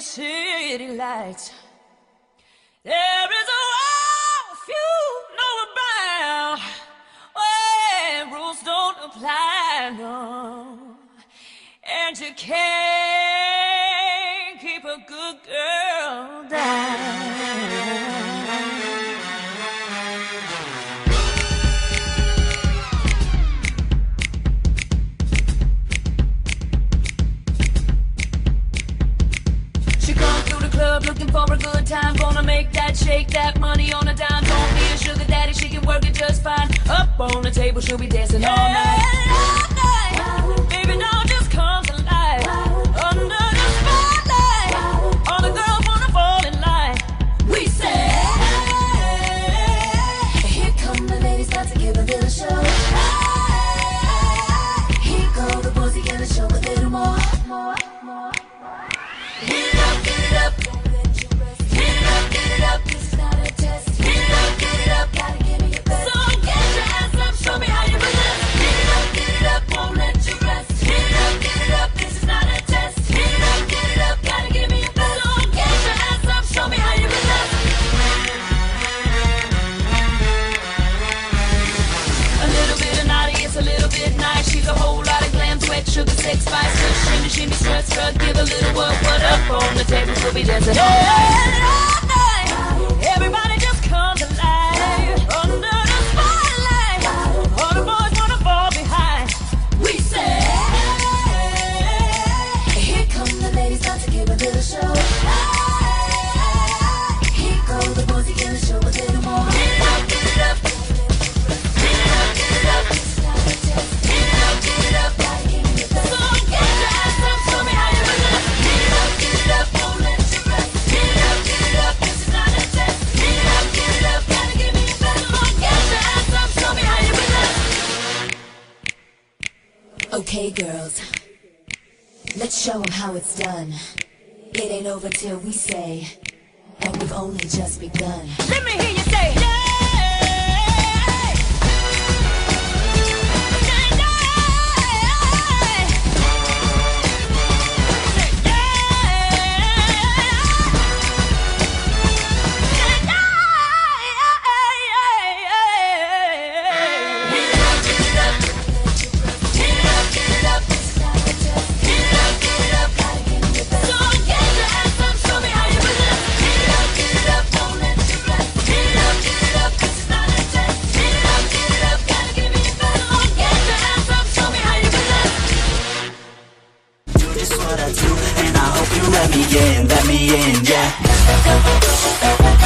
city lights. There is a world few know about where rules don't apply, no. And you can't keep a good girl down. club looking for a good time. Gonna make that shake, that money on a dime. Don't be a sugar daddy, she can work it just fine. Up on the table, she'll be dancing all night. give a little what, what up on the table, we'll be dancing. Yeah. Okay, girls. Let's show 'em how it's done. It ain't over till we say, and we've only just begun. Let me hear you say, yeah. That's what I do And I hope you let me in, let me in, yeah.